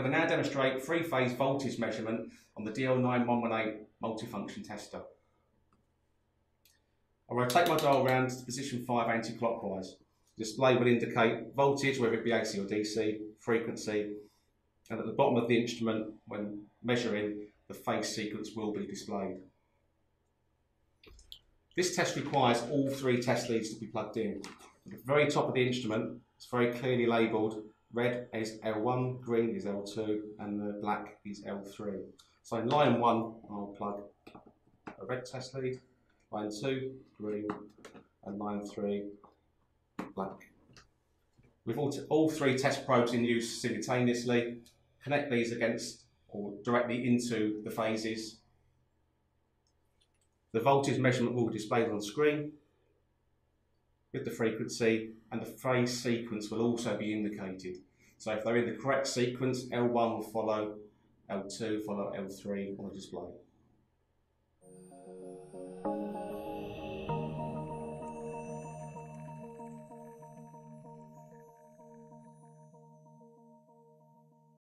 Will now demonstrate three-phase voltage measurement on the DL9118 multifunction tester. I'll rotate my dial around to position 5 anti-clockwise. The display will indicate voltage, whether it be AC or DC, frequency, and at the bottom of the instrument, when measuring, the phase sequence will be displayed. This test requires all three test leads to be plugged in. At the very top of the instrument, it's very clearly labelled Red is L1, green is L2, and the black is L3. So in line 1, I'll plug a red test lead, line 2, green, and line 3, black. With all, all three test probes in use simultaneously, connect these against or directly into the phases. The voltage measurement will be displayed on screen with the frequency and the phase sequence will also be indicated. So if they're in the correct sequence, L1 will follow, L2 follow L3 on the display.